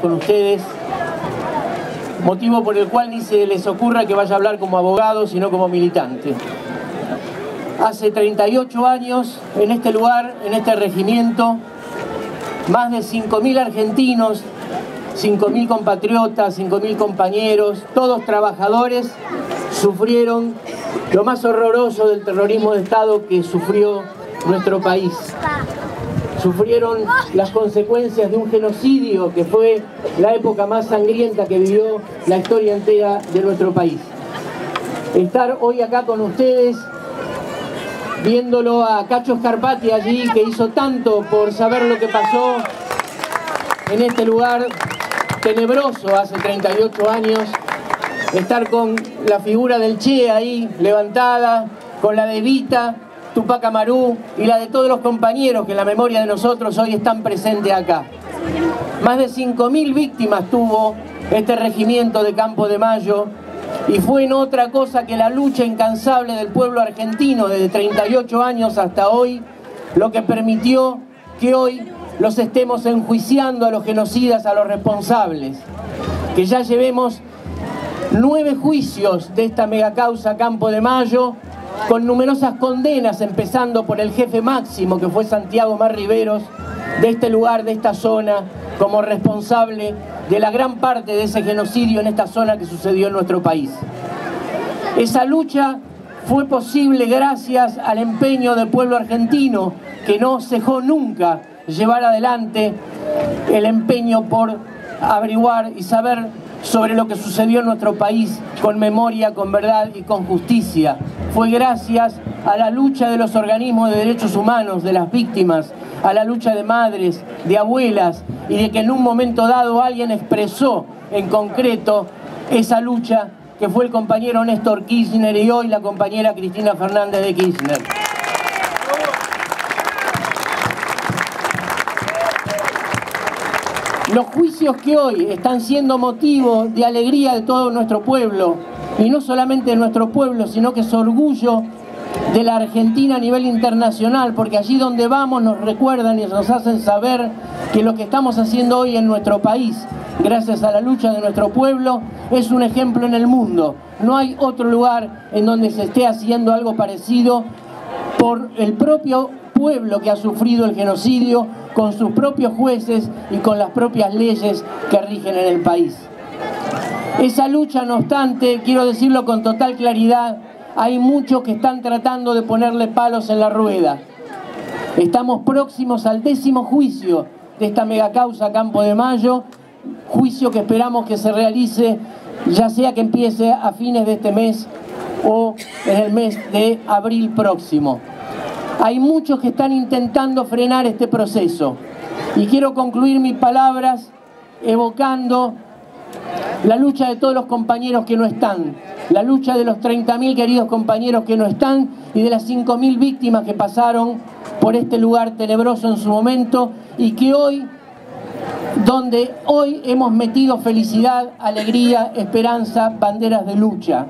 con ustedes, motivo por el cual ni se les ocurra que vaya a hablar como abogado, sino como militante. Hace 38 años, en este lugar, en este regimiento, más de 5.000 argentinos, 5.000 compatriotas, 5.000 compañeros, todos trabajadores, sufrieron lo más horroroso del terrorismo de Estado que sufrió nuestro país sufrieron las consecuencias de un genocidio que fue la época más sangrienta que vivió la historia entera de nuestro país. Estar hoy acá con ustedes, viéndolo a Cacho Scarpati allí, que hizo tanto por saber lo que pasó en este lugar tenebroso hace 38 años, estar con la figura del Che ahí levantada, con la de Vita, Tupac Amaru y la de todos los compañeros que en la memoria de nosotros hoy están presentes acá. Más de 5.000 víctimas tuvo este regimiento de Campo de Mayo y fue en otra cosa que la lucha incansable del pueblo argentino desde 38 años hasta hoy lo que permitió que hoy los estemos enjuiciando a los genocidas, a los responsables. Que ya llevemos nueve juicios de esta megacausa Campo de Mayo con numerosas condenas, empezando por el jefe máximo, que fue Santiago Mar Riveros, de este lugar, de esta zona, como responsable de la gran parte de ese genocidio en esta zona que sucedió en nuestro país. Esa lucha fue posible gracias al empeño del pueblo argentino, que no cejó nunca llevar adelante el empeño por averiguar y saber sobre lo que sucedió en nuestro país con memoria, con verdad y con justicia. Fue gracias a la lucha de los organismos de derechos humanos, de las víctimas, a la lucha de madres, de abuelas y de que en un momento dado alguien expresó en concreto esa lucha que fue el compañero Néstor Kirchner y hoy la compañera Cristina Fernández de Kirchner. Los juicios que hoy están siendo motivo de alegría de todo nuestro pueblo, y no solamente de nuestro pueblo, sino que es orgullo de la Argentina a nivel internacional, porque allí donde vamos nos recuerdan y nos hacen saber que lo que estamos haciendo hoy en nuestro país, gracias a la lucha de nuestro pueblo, es un ejemplo en el mundo. No hay otro lugar en donde se esté haciendo algo parecido por el propio pueblo que ha sufrido el genocidio, con sus propios jueces y con las propias leyes que rigen en el país. Esa lucha, no obstante, quiero decirlo con total claridad, hay muchos que están tratando de ponerle palos en la rueda. Estamos próximos al décimo juicio de esta megacausa Campo de Mayo, juicio que esperamos que se realice, ya sea que empiece a fines de este mes o en el mes de abril próximo. Hay muchos que están intentando frenar este proceso. Y quiero concluir mis palabras evocando la lucha de todos los compañeros que no están, la lucha de los 30.000 queridos compañeros que no están y de las 5.000 víctimas que pasaron por este lugar tenebroso en su momento y que hoy, donde hoy hemos metido felicidad, alegría, esperanza, banderas de lucha.